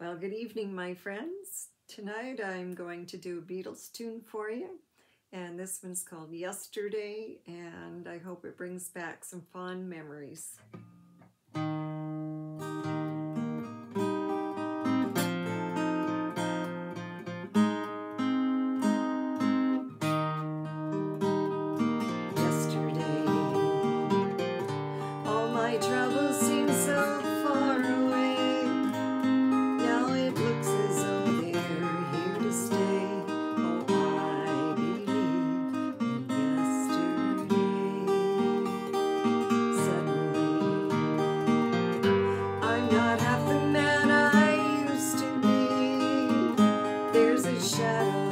Well, good evening, my friends. Tonight I'm going to do a Beatles tune for you, and this one's called Yesterday, and I hope it brings back some fond memories. shadow.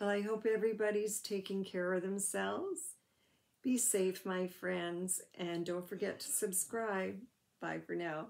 Well, I hope everybody's taking care of themselves. Be safe, my friends, and don't forget to subscribe. Bye for now.